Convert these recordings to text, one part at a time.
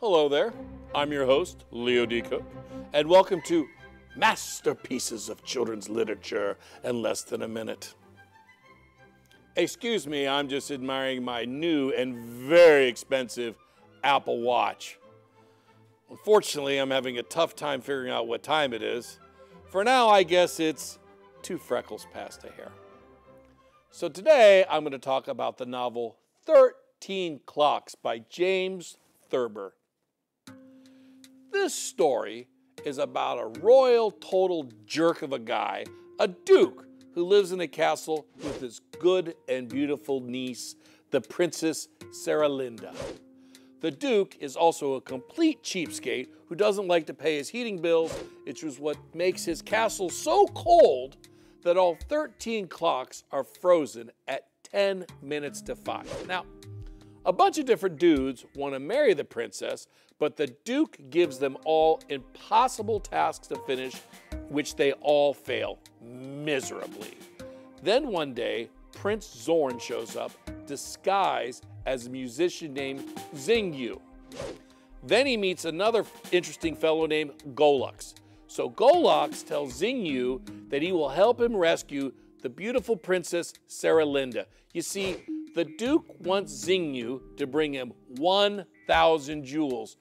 Hello there. I'm your host, Leo D. Cook, and welcome to Masterpieces of Children's Literature in Less Than a Minute. Excuse me, I'm just admiring my new and very expensive Apple Watch. Unfortunately, I'm having a tough time figuring out what time it is. For now, I guess it's two freckles past a hair. So today, I'm going to talk about the novel 13 Clocks by James Thurber. This story is about a royal total jerk of a guy, a duke, who lives in a castle with his good and beautiful niece, the Princess Saralinda. The Duke is also a complete cheapskate who doesn't like to pay his heating bills, which is what makes his castle so cold that all 13 clocks are frozen at 10 minutes to 5. Now, a bunch of different dudes want to marry the princess, but the Duke gives them all impossible tasks to finish, which they all fail miserably. Then one day, Prince Zorn shows up, disguised as a musician named Xingu. Then he meets another interesting fellow named Golux. So Golux tells Xingu that he will help him rescue the beautiful princess Saralinda. You see, the Duke wants Xingu to bring him 1,000 jewels.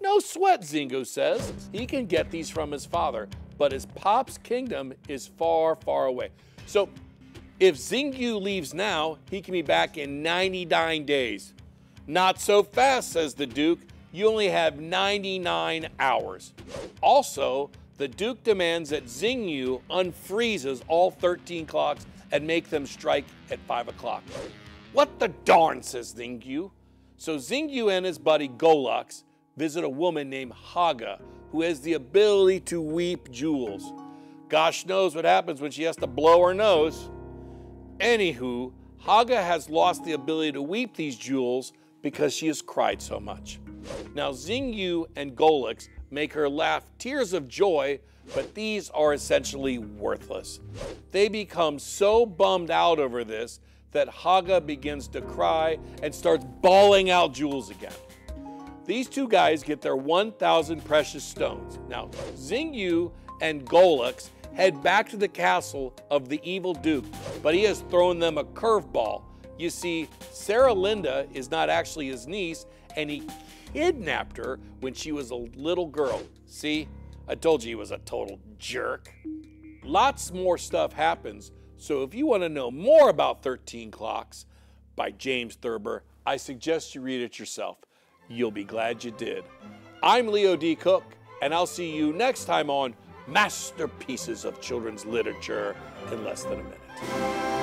No sweat, Xingu says. He can get these from his father, but his pop's kingdom is far, far away. So if Xingu leaves now, he can be back in 99 days. Not so fast, says the Duke. You only have 99 hours. Also, the Duke demands that Xingu unfreezes all 13 clocks and make them strike at 5 o'clock. What the darn, says Xingu. So Xingu and his buddy Golux visit a woman named Hagga, who has the ability to weep jewels. Gosh knows what happens when she has to blow her nose. Anywho, Hagga has lost the ability to weep these jewels because she has cried so much. Now, Xingu and Golux make her laugh tears of joy, but these are essentially worthless. They become so bummed out over this that Hagga begins to cry and starts bawling out jewels again. These two guys get their 1,000 precious stones. Now, Xingu and Golux head back to the castle of the evil Duke, but he has thrown them a curveball. You see, Saralinda is not actually his niece, and he kidnapped her when she was a little girl. See, I told you he was a total jerk. Lots more stuff happens, so if you want to know more about 13 Clocks by James Thurber, I suggest you read it yourself. You'll be glad you did. I'm Leo D. Cook, and I'll see you next time on masterpieces of children's literature in less than a minute.